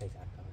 Kể cả.